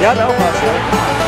Já não, parceiro.